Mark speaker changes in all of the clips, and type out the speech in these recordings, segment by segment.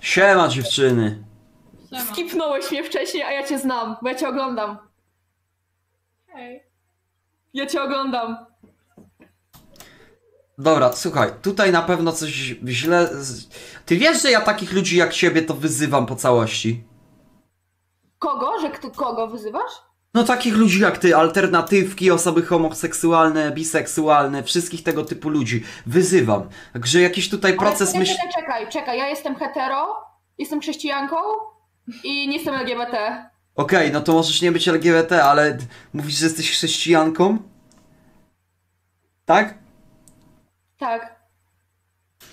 Speaker 1: Siema dziewczyny.
Speaker 2: Siema.
Speaker 3: Skipnąłeś mnie wcześniej, a ja cię znam, bo ja cię oglądam.
Speaker 2: Hej.
Speaker 3: Ja cię oglądam.
Speaker 1: Dobra, słuchaj, tutaj na pewno coś źle... z- Ty wiesz, że ja takich ludzi jak ciebie to wyzywam po całości?
Speaker 3: Kogo? Że kto, kogo wyzywasz?
Speaker 1: No takich ludzi jak ty, alternatywki, osoby homoseksualne, biseksualne, wszystkich tego typu ludzi wyzywam. Także jakiś tutaj proces myśl...
Speaker 3: czekaj, czekaj, czekaj, ja jestem hetero, jestem chrześcijanką i nie jestem LGBT.
Speaker 1: Okej, no to możesz nie być LGBT, ale mówisz, że jesteś chrześcijanką? Tak?
Speaker 3: Tak.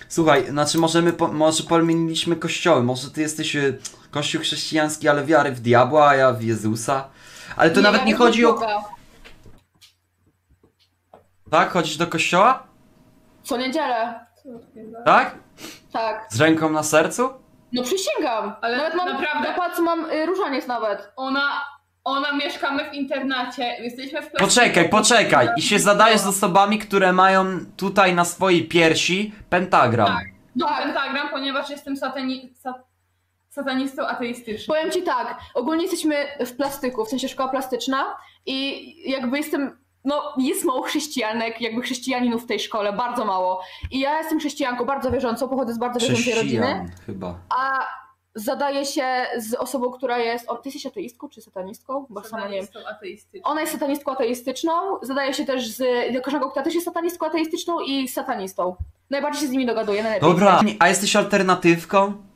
Speaker 1: Słuchaj, znaczy możemy, po, może pominiliśmy kościoły, może ty jesteś y, kościół chrześcijański, ale wiary w diabła, a ja w Jezusa. Ale to nawet
Speaker 3: ja
Speaker 1: nie
Speaker 3: wierzę w
Speaker 1: chodzi o... Tak? Chodzisz do kościoła?
Speaker 3: Co niedzielę.
Speaker 1: Tak?
Speaker 3: Tak.
Speaker 1: Z ręką na sercu?
Speaker 3: No przysięgam.
Speaker 2: Ale
Speaker 3: nawet mam,
Speaker 2: naprawdę?
Speaker 3: Na palcu mam y, różaniec nawet.
Speaker 2: Ona, ona mieszkamy w internacie, jesteśmy w klasie.
Speaker 1: Poczekaj, poczekaj. I się zadajesz z osobami, które mają tutaj na swojej piersi pentagram.
Speaker 2: Tak. No,
Speaker 3: Tak.
Speaker 2: pentagram, ponieważ jestem satani... sa... satanistą ateistycznym.
Speaker 3: Powiem ci tak, ogólnie jesteśmy w plastyku, w sensie szkoła plastyczna i jakby jestem, no jest mało chrześcijanek, jakby chrześcijaninów w tej szkole, bardzo mało. I ja jestem chrześcijanką, bardzo wierzącą, pochodzę z bardzo wierzącej rodziny,
Speaker 1: chyba.
Speaker 3: a zadaję się z osobą, która jest, o, ty jesteś ateistką czy satanistką? Bo sama nie wiem.
Speaker 2: Ateistycznym.
Speaker 3: Ona jest satanistką ateistyczną, zadaję się też z koleżanką, która też jest satanistką ateistyczną i satanistą. Najbardziej się z nimi dogaduję, najlepiej.
Speaker 1: Dobra, a jesteś alternatywką?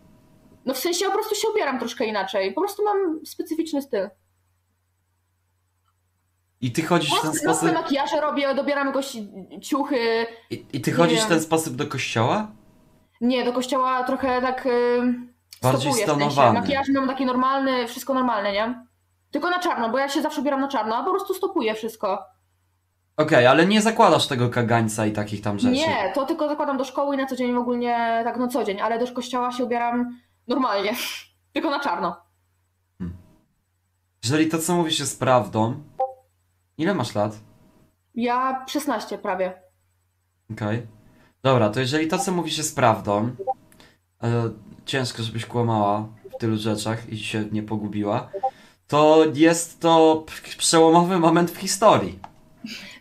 Speaker 3: No w sensie ja po prostu się ubieram troszkę inaczej, po prostu mam specyficzny styl.
Speaker 1: I ty chodzisz w ten sposób...
Speaker 3: makijaże robię, dobieram jakoś ciuchy.
Speaker 1: I, i ty chodzisz w ten sposób do kościoła?
Speaker 3: Nie, do kościoła trochę tak y,
Speaker 1: Bardziej
Speaker 3: stopuję w sensie.
Speaker 1: stonowany.
Speaker 3: Makijaż mam taki normalny, wszystko normalne, nie? Tylko na czarno, bo ja się zawsze ubieram na czarno, a po prostu stopuję wszystko.
Speaker 1: Okej, ale nie zakładasz tego kagańca i takich tam rzeczy.
Speaker 3: Nie, to tylko zakładam do szkoły i na co dzień ogólnie, tak no co dzień, ale do kościoła się ubieram normalnie. tylko na czarno.
Speaker 1: Jeżeli to, co mówisz, jest prawdą... Ile masz lat?
Speaker 3: Ja 16 prawie.
Speaker 1: Okej. Dobra, to jeżeli to, co mówisz, jest prawdą, e, ciężko, żebyś kłamała w tylu rzeczach i się nie pogubiła, to jest to przełomowy moment w historii.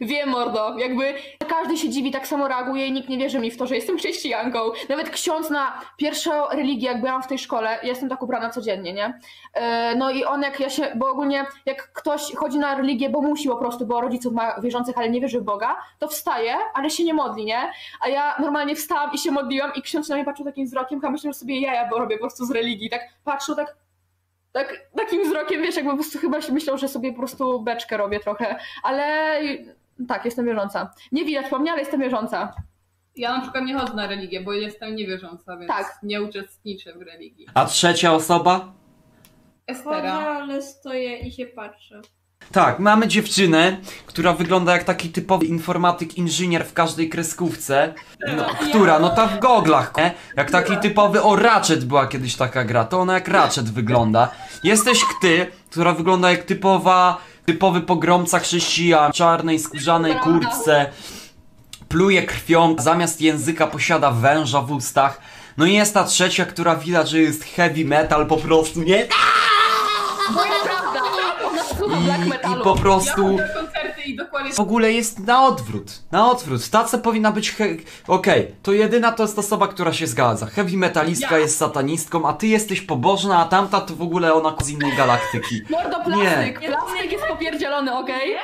Speaker 3: Wiem, mordo, jakby każdy się dziwi, tak samo reaguje i nikt nie wierzy mi w to, że jestem chrześcijanką. Nawet ksiądz na pierwszą religię, jak byłam w tej szkole, jestem tak ubrana codziennie, nie? E, No i on jak ja się, bo ogólnie jak ktoś chodzi na religię, bo musi po prostu, bo rodziców ma wierzących, ale nie wierzy w Boga, to wstaje, ale się nie modli, nie? A ja normalnie wstałam i się modliłam i ksiądz na mnie patrzył takim wzrokiem, a myślał, że sobie jaja bo robię po prostu z religii, tak patrzył tak tak, takim wzrokiem, wiesz, jakby po prostu chyba się myślał, że sobie po prostu beczkę robię trochę, ale tak, jestem wierząca. Nie widać po mnie, ale jestem wierząca.
Speaker 2: Ja na przykład nie chodzę na religię, bo jestem niewierząca, więc
Speaker 3: Tak.
Speaker 2: nie uczestniczę w religii.
Speaker 1: A trzecia osoba?
Speaker 4: Chodzę,
Speaker 2: Estera.
Speaker 4: ale stoję i się patrzę.
Speaker 1: Tak, mamy dziewczynę, która wygląda jak taki typowy informatyk, inżynier w każdej kreskówce. No, która? No ta w goglach, nie? Jak taki typowy, o Ratchet była kiedyś taka gra, to ona jak Ratchet wygląda. Jesteś ty, która wygląda jak typowa, typowy pogromca chrześcijan, w czarnej skórzanej kurtce, pluje krwią, zamiast języka posiada węża w ustach. No i jest ta trzecia, która widać, że jest heavy metal po prostu, nie?
Speaker 3: To black
Speaker 1: I,
Speaker 3: metalu.
Speaker 1: i po prostu...
Speaker 2: w koncerty i dokładnie
Speaker 1: w ogóle jest na odwrót. Na odwrót. Ta, co powinna być. He... Okej, to jedyna to jest osoba, która się zgadza. Heavy metalistka
Speaker 2: Ja.
Speaker 1: jest satanistką, a ty jesteś pobożna, a tamta to w ogóle ona z innej galaktyki.
Speaker 3: Mordo plastyk, plastyk jest popierdzielony, okej?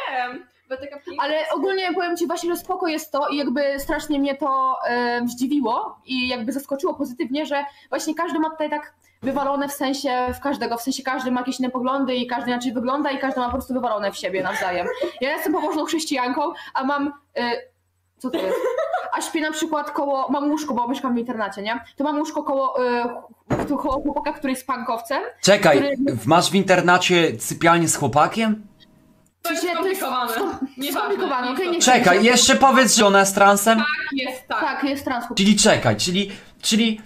Speaker 4: Taka piękna...
Speaker 3: Ale ogólnie powiem ci właśnie, że spoko jest to i jakby strasznie mnie to e, zdziwiło i jakby zaskoczyło pozytywnie, że właśnie każdy ma tutaj tak wywalone w sensie w każdego, w sensie każdy ma jakieś inne poglądy i każdy inaczej wygląda i każdy ma po prostu wywalone w siebie nawzajem. Ja jestem pobożną chrześcijanką, a mam... E, co to jest? A śpię na przykład koło, mam łóżko, bo mieszkam w internacie, nie? To mam łóżko koło, ch- koło chłopaka, który jest pankowcem.
Speaker 1: Czekaj,
Speaker 3: Który-
Speaker 1: masz w internacie sypialnię z chłopakiem?
Speaker 2: To jest skomplikowane.
Speaker 3: skomplikowane, okej,
Speaker 2: nie
Speaker 3: nie
Speaker 1: Czekaj, jeszcze powiedz, że ona jest transem?
Speaker 2: Tak, jest tak.
Speaker 3: Tak, jest transport.
Speaker 1: Czyli czekaj, czyli. Czyli.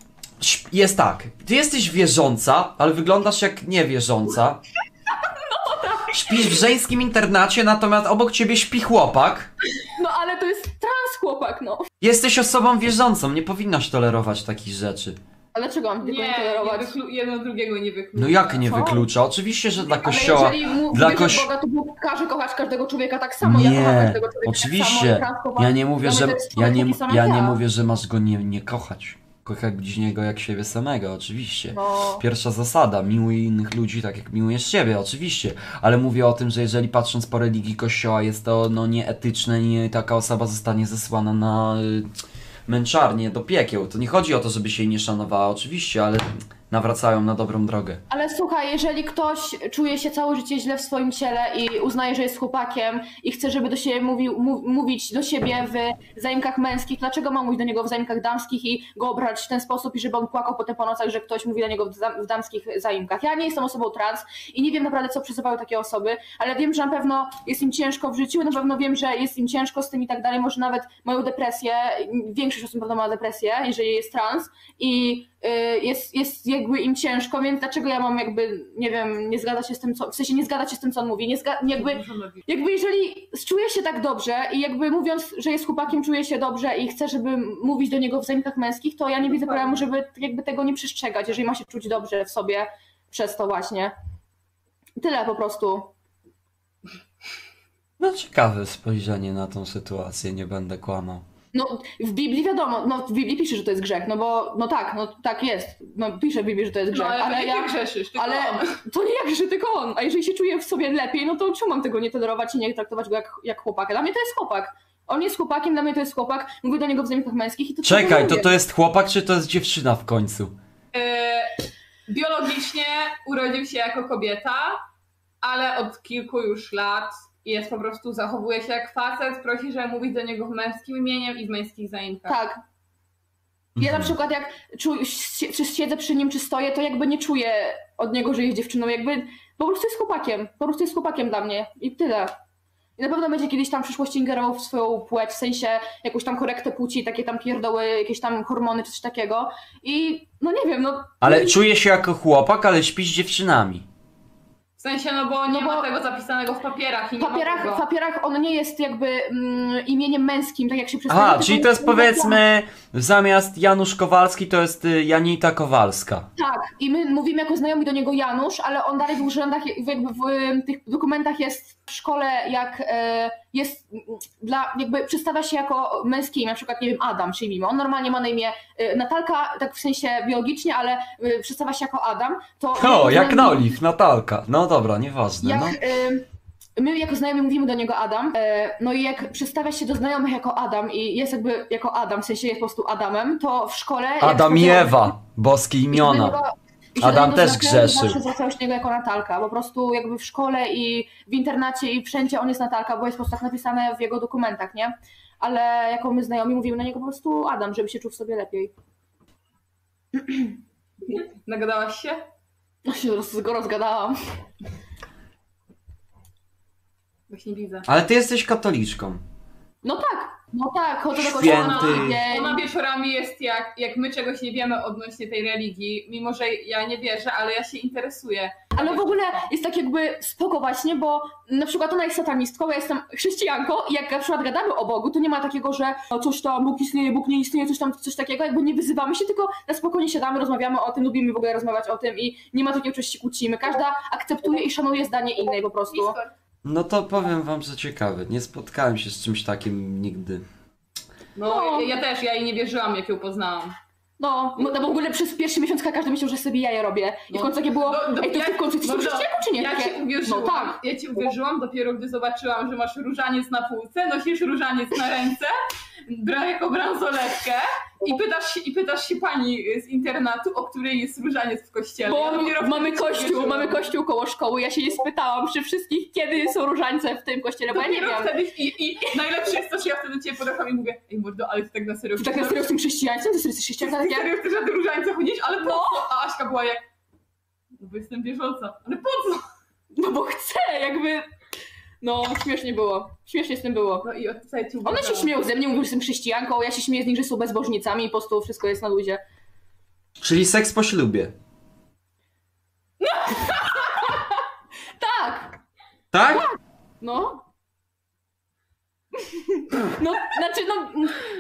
Speaker 1: Jest tak. Ty jesteś wierząca, ale wyglądasz jak niewierząca. Śpisz w żeńskim internacie, natomiast obok ciebie śpi chłopak.
Speaker 3: No ale to jest trans chłopak, no.
Speaker 1: Jesteś osobą wierzącą, nie powinnaś tolerować takich rzeczy.
Speaker 3: A dlaczego mam tylko nie,
Speaker 2: Nie, nie
Speaker 3: tolerować?
Speaker 2: wyklu- jedno drugiego nie wyklucza.
Speaker 1: No jak nie
Speaker 3: Co?
Speaker 1: wyklucza? Oczywiście, że dla
Speaker 3: Ale
Speaker 1: kościoła...
Speaker 3: jeżeli mu,
Speaker 1: dla kości-
Speaker 3: Boga, to Bóg każe kochać każdego człowieka tak samo. ja kocham
Speaker 1: Nie,
Speaker 3: każdego człowieka
Speaker 1: oczywiście.
Speaker 3: Tak samo,
Speaker 1: Ja nie mówię, że ja nie, ja nie mówię, że masz go nie, nie kochać. Kochać niego jak siebie samego, oczywiście.
Speaker 3: No.
Speaker 1: Pierwsza zasada, miłuj innych ludzi tak jak miłujesz siebie, oczywiście. Ale mówię o tym, że jeżeli patrząc po religii kościoła jest to no nieetyczne, nie taka osoba zostanie zesłana na y, męczarnię do piekieł. To nie chodzi o to, żeby się jej nie szanowała, oczywiście, ale nawracają na dobrą drogę.
Speaker 3: Ale słuchaj, jeżeli ktoś czuje się całe życie źle w swoim ciele i uznaje, że jest chłopakiem i chce, żeby do siebie mówił, mów, mówić do siebie w zaimkach męskich, dlaczego ma mówić do niego w zaimkach damskich i go obrać w ten sposób i żeby on płakał potem po nocach, że ktoś mówi do niego w, dam- w damskich zaimkach? Ja nie jestem osobą trans i nie wiem naprawdę, co przeżywają takie osoby, ale wiem, że na pewno jest im ciężko w życiu, na pewno wiem, że jest im ciężko z tym i tak dalej, może nawet mają depresję, większość osób na pewno ma depresję, jeżeli jest trans i y, jest, jest jakby im ciężko, więc dlaczego ja mam jakby, nie wiem, nie zgadza się z tym, co, w sensie nie zgadza się z tym, co on mówi, nie zga, jakby, jakby jeżeli czuje się tak dobrze i jakby mówiąc, że jest chłopakiem, czuje się dobrze i chce, żeby mówić do niego w zajmkach męskich, to ja nie widzę problemu, żeby jakby tego nie przestrzegać, jeżeli ma się czuć dobrze w sobie przez to właśnie. Tyle po prostu.
Speaker 1: No ciekawe spojrzenie na tą sytuację, nie będę kłamał.
Speaker 3: No, w Biblii wiadomo, no w Biblii pisze, że to jest grzech, no bo, no tak, no tak jest, no pisze w Biblii, że to jest
Speaker 2: No,
Speaker 3: grzech,
Speaker 2: ale,
Speaker 3: ale
Speaker 2: ale
Speaker 3: ja...
Speaker 2: ja grzeszysz, tylko
Speaker 3: Ale
Speaker 2: on.
Speaker 3: to nie jak, że tylko on. A jeżeli się czuje w sobie lepiej, no to czemu mam tego nie tolerować i nie traktować go jak, jak chłopaka? Dla mnie to jest chłopak. On jest chłopakiem, dla mnie to jest chłopak. Mówię do niego w zajmach męskich i to
Speaker 1: Czekaj, to to jest chłopak, czy to jest dziewczyna w końcu?
Speaker 2: E, biologicznie urodził się jako kobieta, ale od kilku już lat jest po prostu, zachowuje się jak facet, prosi, żeby mówić do niego w męskim imieniem i w męskich zaimkach.
Speaker 3: Tak. Ja na
Speaker 1: Mhm.
Speaker 3: przykład jak czu, si- czy siedzę przy nim, czy stoję, to jakby nie czuję od niego, że jest dziewczyną. Jakby po prostu jest chłopakiem. Po prostu jest chłopakiem dla mnie. I tyle. I na pewno będzie kiedyś tam w przyszłości ingerował w swoją płeć, w sensie jakąś tam korektę płci, takie tam pierdoły, jakieś tam hormony czy coś takiego. I no nie wiem, no
Speaker 1: Ale czuje się jako chłopak, ale śpi z dziewczynami.
Speaker 2: W sensie, no bo nie
Speaker 3: No bo-
Speaker 2: ma tego zapisanego w papierach i
Speaker 3: W papierach, w papierach on nie jest jakby mm, imieniem męskim, tak jak się przedstawia.
Speaker 1: Aha,
Speaker 3: tylko
Speaker 1: czyli to jest
Speaker 3: imię-
Speaker 1: powiedzmy zamiast Janusz Kowalski to jest y, Janita Kowalska.
Speaker 3: Tak, i my mówimy jako znajomi do niego Janusz, ale on dalej w urzędach, w- jakby w tych dokumentach jest w szkole, jak e, jest mm, dla, jakby przedstawia się jako męskie imię, na przykład, nie wiem, Adam przyjmijmy. On normalnie ma na imię e, Natalka, tak w sensie biologicznie, ale e, przedstawia się jako Adam. To
Speaker 1: O, jak na Oliw, Natalka. No dobra, nieważne,
Speaker 3: jak,
Speaker 1: no.
Speaker 3: em, My jako znajomi mówimy do niego Adam, e, no i jak przedstawia się do znajomych jako Adam i jest jakby jako Adam, w sensie jest po prostu Adamem, to w szkole...
Speaker 1: Adam i Ewa, boskie imiona.
Speaker 3: niego-
Speaker 1: Adam też
Speaker 3: zwracają,
Speaker 1: grzeszył.
Speaker 3: Zawsze zwracają się do niego jako Natalka, po prostu jakby w szkole i w internacie i wszędzie on jest Natalka, bo jest po prostu tak napisane w jego dokumentach, nie? Ale jako my znajomi mówimy na niego po prostu Adam, żeby się czuł w sobie lepiej.
Speaker 2: Nagadałaś się?
Speaker 3: No się roz, go rozgadałam.
Speaker 2: Właśnie widzę.
Speaker 1: Ale ty jesteś katoliczką.
Speaker 3: No tak, no tak, chodzę do kościoła na.
Speaker 2: Ona wieczorami jest jak, jak my czegoś nie wiemy odnośnie tej religii, mimo że ja nie wierzę, ale ja się interesuję.
Speaker 3: Ale w ogóle jest tak jakby spoko właśnie, bo na przykład ona jest satanistką, ja jestem chrześcijanką i jak na przykład gadamy o Bogu, to nie ma takiego, że no coś tam, Bóg istnieje, Bóg nie istnieje, coś tam, coś takiego, jakby nie wyzywamy się, tylko na spokojnie siadamy, rozmawiamy o tym, lubimy w ogóle rozmawiać o tym i nie ma takiego, że się kłócimy. Każda akceptuje i szanuje zdanie innej po prostu.
Speaker 2: Discord.
Speaker 1: No to powiem wam, że ciekawe. Nie spotkałem się z czymś takim nigdy.
Speaker 2: No,
Speaker 3: No.
Speaker 2: Ja, ja też, ja jej nie wierzyłam, jak ją poznałam.
Speaker 3: No, no w ogóle przez pierwszy miesiąc każdy myślał, że sobie jaja robię. I w
Speaker 2: No.
Speaker 3: końcu takie było,
Speaker 2: No, no,
Speaker 3: ej, to
Speaker 2: ja-
Speaker 3: ty w końcu jesteś chrześcijanką czy nie?
Speaker 2: Ja
Speaker 3: Takie,
Speaker 2: ci uwierzyłam,
Speaker 3: No tak.
Speaker 2: ja ci uwierzyłam dopiero gdy zobaczyłam, że masz różaniec na półce, nosisz różaniec na ręce, bra jako bransoletkę i pytasz, się, i pytasz się pani z internatu, o której jest różaniec w kościele.
Speaker 3: Bo
Speaker 2: Ja
Speaker 3: mamy
Speaker 2: ci
Speaker 3: kościół, mamy kościół koło szkoły. Ja się nie spytałam przy wszystkich, kiedy są różańce w tym kościele, bo ja nie wiem.
Speaker 2: wtedy i, i najlepsze jest to, że ja wtedy cię podeszłam i mówię, ej mordo, ale ty tak na serio
Speaker 3: Czy tak na serio z tym chrześcijaństwem? To jesteś chrześcijanka
Speaker 2: Ty
Speaker 3: takie?
Speaker 2: serio chcesz na te różańce chodzić? Ale po co? A Aśka była jak, no bo jestem wierząca. Ale po co?
Speaker 3: No bo chcę, jakby... No, śmiesznie było. Śmiesznie z tym było.
Speaker 2: No i ci
Speaker 3: One się śmieją ze mnie, mówią, że jestem chrześcijanką, ja się śmieję z nich, że są bezbożnicami i po prostu wszystko jest na luzie.
Speaker 1: Czyli seks po ślubie.
Speaker 3: Tak!
Speaker 1: Tak?
Speaker 3: No. No, znaczy, no,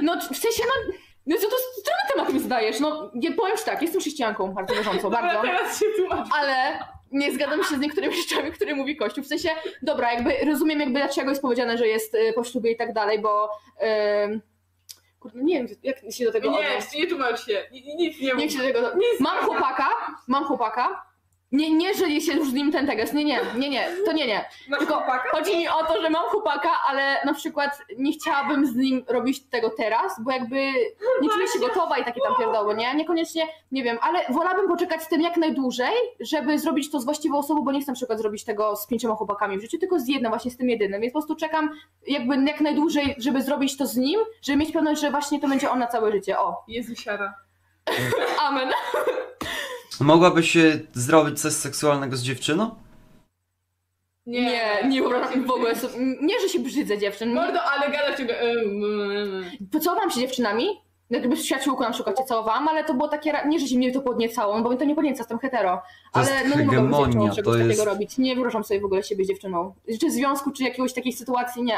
Speaker 3: no w sensie, no, No co to z trudny temat mi zadajesz? No, nie powiem ci tak, jestem chrześcijanką bardzo wierzącą,
Speaker 2: Dobra,
Speaker 3: bardzo.
Speaker 2: teraz się tłumaczę.
Speaker 3: ale nie zgadzam się z niektórymi rzeczami, które mówi Kościół. W sensie, dobra, jakby rozumiem jakby dlaczego jest powiedziane, że jest y, po ślubie i tak dalej, bo ym, kurde, nie wiem jak się do tego
Speaker 2: Nie,
Speaker 3: odnieść.
Speaker 2: nie tłumacz się. Ni- Nic nie
Speaker 3: Nie
Speaker 2: mów.
Speaker 3: się do tego.
Speaker 2: Nic
Speaker 3: Mam chłopaka, mam chłopaka. Nie, nie, że się już z nim ten teges, nie, nie, nie, nie, to nie, nie.
Speaker 2: Masz
Speaker 3: Tylko
Speaker 2: chłopaka?
Speaker 3: chodzi mi o to, że mam chłopaka, ale na przykład nie chciałabym z nim robić tego teraz, bo jakby nie czuję się gotowa i takie tam pierdoły, nie? Niekoniecznie, nie wiem, ale wolałabym poczekać z tym jak najdłużej, żeby zrobić to z właściwą osobą, bo nie chcę na przykład zrobić tego z pięcioma chłopakami w życiu, tylko z jednym, właśnie z tym jedynym, więc po prostu czekam jakby jak najdłużej, żeby zrobić to z nim, żeby mieć pewność, że właśnie to będzie on na całe życie, o.
Speaker 2: Jezusiara.
Speaker 3: Amen.
Speaker 1: Mogłabyś zrobić coś seksualnego z dziewczyną?
Speaker 2: Nie,
Speaker 3: Nie, nie w ogóle sobie, nie, że się brzydzę dziewczyn,
Speaker 2: Mordo, ale gada cię.
Speaker 3: Pocałowałam się dziewczynami, jakby z przyjaciółką na przykład się całowałam, ale to było takie, nie, że się mnie to podniecało, bo mnie to nie podnieca, jestem hetero.
Speaker 1: To
Speaker 3: ale
Speaker 1: jest
Speaker 3: no nie mogłabym z
Speaker 1: hegemonia,
Speaker 3: dziewczyną
Speaker 1: to
Speaker 3: czegoś
Speaker 1: jest-
Speaker 3: takiego robić. Nie wyobrażam sobie w ogóle siebie z dziewczyną. Czy związku, czy jakiegoś takiej sytuacji, nie.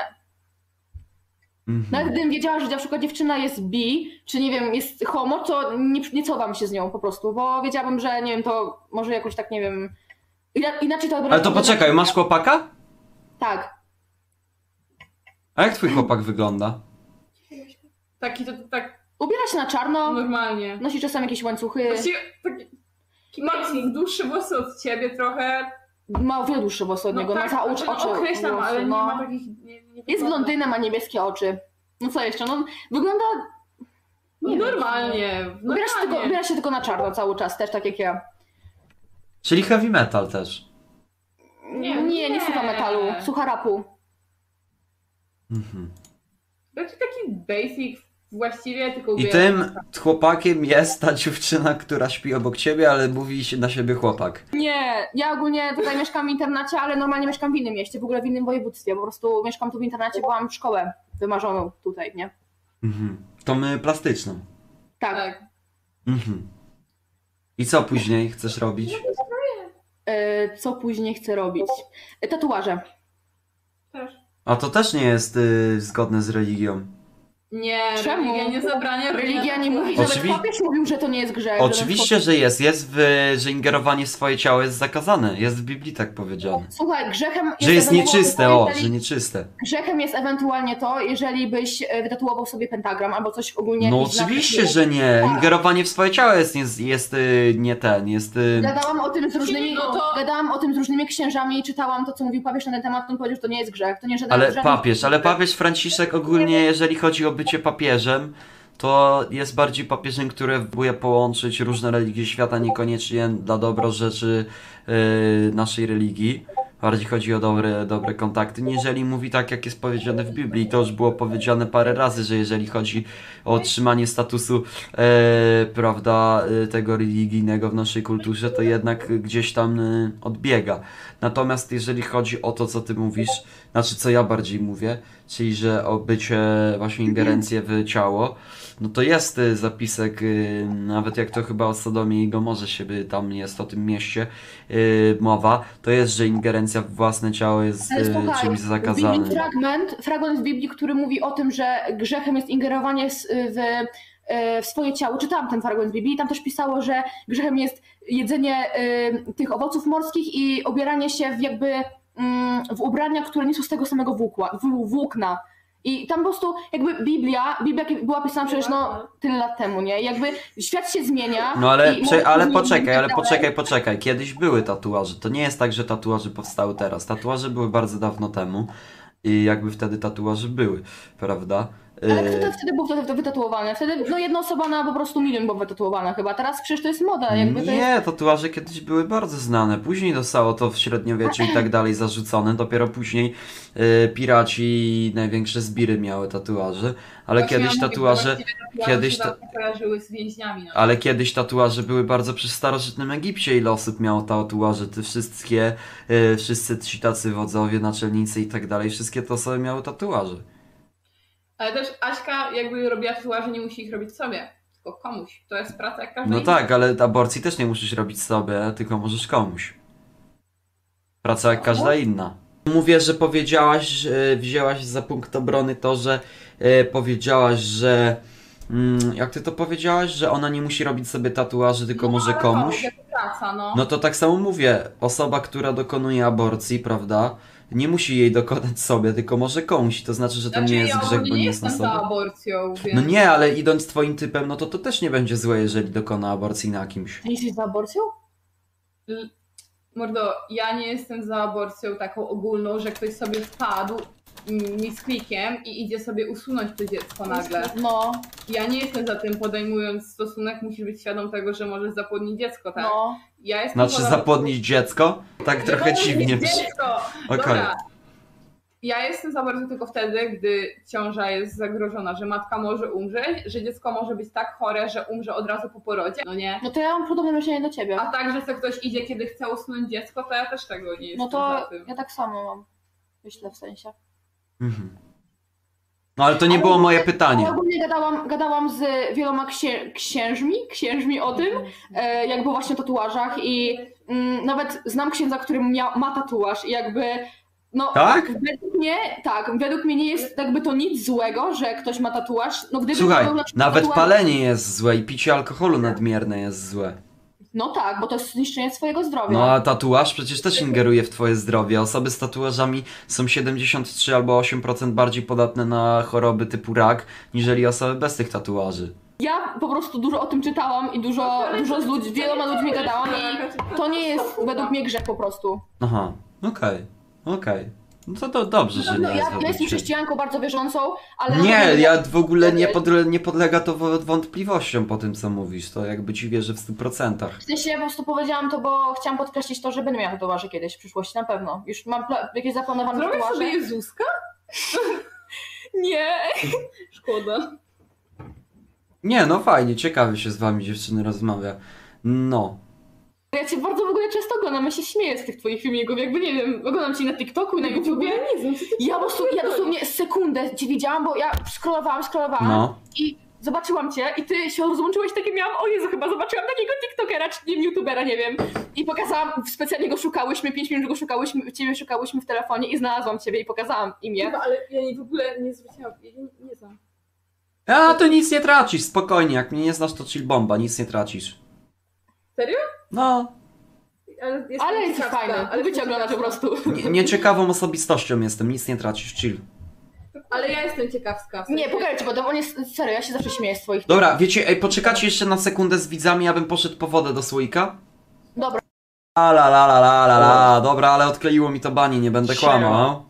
Speaker 1: Mhm.
Speaker 3: Nawet gdybym wiedziała, że na przykład dziewczyna jest bi, czy nie wiem, jest homo, to nie, nie całowałam się z nią po prostu, bo wiedziałabym, że nie wiem, to może jakoś tak, nie wiem, ina- inaczej to
Speaker 1: Ale to poczekaj, masz chłopaka?
Speaker 3: Tak.
Speaker 1: A jak twój chłopak wygląda?
Speaker 2: Taki to tak
Speaker 3: Ubiera się na czarno,
Speaker 2: normalnie.
Speaker 3: nosi czasem jakieś łańcuchy,
Speaker 2: Właściwie taki ma dłuższe włosy od ciebie trochę.
Speaker 3: Ma o wiele dłuższe włosy od niego,
Speaker 2: tak,
Speaker 3: ma za oczy,
Speaker 2: no,
Speaker 3: oczy
Speaker 2: określam,
Speaker 3: włosy,
Speaker 2: ale nie
Speaker 3: no.
Speaker 2: ma takich... Nie, nie
Speaker 3: Jest blondynem, ma niebieskie oczy. No co jeszcze? No, wygląda.
Speaker 2: No,
Speaker 3: Nie
Speaker 2: normalnie.
Speaker 3: Ubiera się, tylko, ubiera się tylko na czarno cały czas, też tak jak ja.
Speaker 1: Czyli heavy metal też.
Speaker 3: Nie,
Speaker 2: Nie,
Speaker 3: nie, nie,
Speaker 2: nie.
Speaker 3: słucha metalu, słucha rapu.
Speaker 1: Mhm.
Speaker 2: Taki, taki basic właściwie, tylko
Speaker 1: I tym chłopakiem jest ta dziewczyna, która śpi obok ciebie, ale mówi się na siebie chłopak.
Speaker 3: Nie, ja ogólnie tutaj mieszkam w internacie, ale normalnie mieszkam w innym mieście, w ogóle w innym województwie. Po prostu mieszkam tu w internacie, bo mam szkołę wymarzoną tutaj, nie?
Speaker 1: Mhm. To my plastyczną.
Speaker 3: Tak.
Speaker 2: Tak.
Speaker 1: Mhm. I co później chcesz robić?
Speaker 3: E, co później chcę robić? E, tatuaże.
Speaker 2: Też.
Speaker 1: A to też nie jest y, zgodne z religią.
Speaker 2: Nie,
Speaker 3: Czemu?
Speaker 2: religia nie zabrania
Speaker 3: Religia nie mówi,
Speaker 1: Oczywi-
Speaker 3: nawet papież mówił, że to nie jest grzech. że
Speaker 1: Oczywiście, że jest. Jest, w, że ingerowanie w swoje ciało jest zakazane. Jest w Biblii tak powiedziane.
Speaker 3: Słuchaj, grzechem
Speaker 1: Że jest nieczyste, o,
Speaker 3: jeżeli-
Speaker 1: że nieczyste.
Speaker 3: Grzechem jest ewentualnie to, jeżeli byś e, wytatuował sobie pentagram albo coś ogólnie.
Speaker 1: No oczywiście,
Speaker 3: taki.
Speaker 1: że nie.
Speaker 3: Tak.
Speaker 1: Ingerowanie w swoje ciało jest, jest, jest y, nie ten, jest... y,
Speaker 3: Gadałam o tym z różnymi,
Speaker 2: No to-
Speaker 3: gadałam o tym z różnymi księżami i czytałam to, co mówił papież na ten temat, on powiedział, że to nie jest grzech, to nie żaden
Speaker 1: Ale
Speaker 3: żaden
Speaker 1: papież, ale papież Franciszek ogólnie, jeżeli chodzi o bycie papieżem, to jest bardziej papieżem, który próbuje połączyć różne religie świata, niekoniecznie dla dobro rzeczy yy, naszej religii. Bardziej chodzi o dobre, dobre kontakty. Jeżeli mówi tak, jak jest powiedziane w Biblii, to już było powiedziane parę razy, że jeżeli chodzi o otrzymanie statusu, e, prawda, e, tego religijnego w naszej kulturze, to jednak gdzieś tam odbiega. Natomiast jeżeli chodzi o to, co ty mówisz, znaczy co ja bardziej mówię, czyli że o bycie, właśnie ingerencję w ciało, no to jest y, zapisek, y, nawet jak to chyba o Sodomie i Gomorze się by tam jest o tym mieście y, mowa, to jest, że ingerencja w własne ciało jest
Speaker 3: słuchaj,
Speaker 1: czymś
Speaker 3: Biblii
Speaker 1: zakazanym.
Speaker 3: fragment, fragment w Biblii, który mówi o tym, że grzechem jest ingerowanie w, w swoje ciało. Czytałam ten fragment z Biblii tam też pisało, że grzechem jest jedzenie tych owoców morskich i obieranie się w jakby w ubrania, które nie są z tego samego włókła, włókna. I tam po prostu jakby Biblia, Biblia była pisana przecież no tyle lat temu, nie? I Jakby świat się zmienia.
Speaker 1: No ale, prze, ale poczekaj, ale poczekaj, poczekaj. Kiedyś były tatuaże. To nie jest tak, że tatuaże powstały teraz. Tatuaże były bardzo dawno temu i jakby wtedy tatuaże były, prawda?
Speaker 3: Ale
Speaker 1: Y,
Speaker 3: kto to wtedy był to wytatuowany? Wtedy no jedna osoba na po prostu milion była wytatuowana chyba. Teraz przecież to jest moda, jakby to jest...
Speaker 1: Nie, tatuaże kiedyś były bardzo znane. Później zostało to w średniowieczu i tak dalej zarzucone. Dopiero później y, piraci i największe zbiry miały tatuaże. Ale
Speaker 2: Właśnie
Speaker 1: kiedyś
Speaker 2: ja
Speaker 1: tatuaże,
Speaker 2: tatuaże
Speaker 1: kiedyś ta-
Speaker 2: z więźniami. No.
Speaker 1: ale kiedyś tatuaże były bardzo przy starożytnym Egipcie. Ile osób miało tatuaże? Te wszystkie, y, wszyscy ci tacy wodzowie, naczelnicy i tak dalej, wszystkie te osoby miały tatuaże.
Speaker 2: Ale też Aśka jakby robiła tatuaże, nie musi ich robić sobie, tylko komuś. To jest praca jak każda
Speaker 1: No
Speaker 2: inna.
Speaker 1: tak, ale aborcji też nie musisz robić sobie, tylko możesz komuś. Praca jak każda inna. Mówię, że powiedziałaś, że wzięłaś za punkt obrony to, że e, powiedziałaś, że Mm, jak ty to powiedziałaś, że ona nie musi robić sobie tatuaży, tylko
Speaker 2: No,
Speaker 1: może
Speaker 2: ale
Speaker 1: komuś?
Speaker 2: Jako praca, no.
Speaker 1: No to tak samo mówię, osoba, która dokonuje aborcji, prawda, nie musi jej dokonać sobie, tylko może komuś, to znaczy, że to
Speaker 2: znaczy,
Speaker 1: nie jest
Speaker 2: ja
Speaker 1: grzech, bo
Speaker 2: nie
Speaker 1: nie jest na
Speaker 2: jestem za
Speaker 1: sobie.
Speaker 2: aborcją, więc...
Speaker 1: No nie, ale idąc twoim typem, no to to też nie będzie złe, jeżeli dokona aborcji na kimś.
Speaker 3: Ty jesteś za aborcją?
Speaker 2: Mordo, ja nie jestem za aborcją taką ogólną, że ktoś sobie wpadł mi z klikiem i idzie sobie usunąć to dziecko nagle.
Speaker 3: No,
Speaker 2: Ja nie jestem za tym, podejmując stosunek, musisz być świadom tego, że możesz zapłodnić dziecko, tak?
Speaker 3: no.
Speaker 2: Ja jestem
Speaker 1: Znaczy
Speaker 2: za-
Speaker 1: zapłodnić dziecko? Tak trochę dziwnie
Speaker 2: dziecko!
Speaker 1: Okej.
Speaker 2: Dobra. Ja jestem za aborcją tylko wtedy, gdy ciąża jest zagrożona, że matka może umrzeć, że dziecko może być tak chore, że umrze od razu po porodzie, no nie?
Speaker 3: No to ja mam podobne myślenie do ciebie.
Speaker 2: A tak, że ktoś idzie, kiedy chce usunąć dziecko, to ja też tego nie jestem
Speaker 3: No to
Speaker 2: za tym.
Speaker 3: ja tak samo mam. Myślę w sensie.
Speaker 1: Mhm. No ale to nie było moje pytanie.
Speaker 3: Ja ogólnie gadałam, gadałam z wieloma księ, księżmi, księżmi o tym, e, jakby właśnie o tatuażach i mm, nawet znam księdza, który mia, ma tatuaż i jakby no
Speaker 1: Tak?
Speaker 3: według mnie, tak, według mnie nie jest jakby to nic złego, że ktoś ma tatuaż. No gdyby
Speaker 1: Słuchaj, nawet
Speaker 3: tatuaż-
Speaker 1: palenie jest złe i picie alkoholu nadmierne jest złe.
Speaker 3: No tak, bo to jest zniszczenie swojego zdrowia.
Speaker 1: No a tatuaż przecież też ingeruje w twoje zdrowie. Osoby z tatuażami są 73 albo 8% bardziej podatne na choroby typu rak, niżeli osoby bez tych tatuaży.
Speaker 3: Ja po prostu dużo o tym czytałam i dużo, dużo z ludźmi, wieloma ludźmi gadałam i to nie jest według mnie grzech po prostu.
Speaker 1: Aha, okej, okej. No to, to dobrze, że nie
Speaker 3: No,
Speaker 1: jest
Speaker 3: ja, ja jestem chrześcijanką bardzo wierzącą, ale...
Speaker 1: Nie, ja w ogóle nie, podle, nie podlega to wo- wątpliwościom po tym, co mówisz. To jakby ci wierzę w 100%.
Speaker 3: W sensie ja po prostu powiedziałam to, bo chciałam podkreślić to, że będę miała tatuaże kiedyś w przyszłości, na pewno. Już mam jakieś zaplanowane
Speaker 2: Zrobisz
Speaker 3: tatuaże.
Speaker 2: sobie Jezuska?
Speaker 3: Nie!
Speaker 2: Szkoda.
Speaker 1: Nie, no fajnie, ciekawie się z wami dziewczyny rozmawia. No.
Speaker 3: Ja cię bardzo w ogóle często oglądam, ja się śmieję z tych twoich filmików, jakby nie wiem, oglądam cię na TikToku, na YouTubie.
Speaker 2: nie wiem, co ty
Speaker 3: Ja po prostu, ja dosłownie sekundę cię widziałam, bo ja scrollowałam, scrollowałam
Speaker 1: No.
Speaker 3: i zobaczyłam cię i ty się rozłączyłeś, takie miałam, o Jezu, chyba zobaczyłam takiego TikTokera, czy nie wiem, YouTubera, nie wiem. I pokazałam, specjalnie go szukałyśmy, 5 minut go szukałyśmy, ciebie szukałyśmy w telefonie i znalazłam ciebie i pokazałam imię.
Speaker 2: Chyba, ale ja nie, w ogóle nie zwróciłam, ja nie, nie znam.
Speaker 1: A, to nic nie tracisz, spokojnie. Jak mnie nie znasz, to chill bomba, nic nie tracisz.
Speaker 2: Serio?
Speaker 1: No.
Speaker 2: Ale, jestem
Speaker 3: Ale jesteś
Speaker 2: ciekawska,
Speaker 3: fajny,
Speaker 2: ale
Speaker 3: lubię cię oglądać po prostu.
Speaker 1: Nie- Nieciekawą osobistością jestem, nic nie tracisz, chill.
Speaker 2: Ale ja jestem ciekawska.
Speaker 3: Nie, pokażę ci potem, on jest, serio, ja się zawsze śmieję z twoich...
Speaker 1: Dobra, wiecie, ej, poczekacie jeszcze na sekundę z widzami, ja bym poszedł po wodę do słoika?
Speaker 3: Dobra.
Speaker 1: La la la la la la la, dobra, ale odkleiło mi to bani, nie będę kłamał.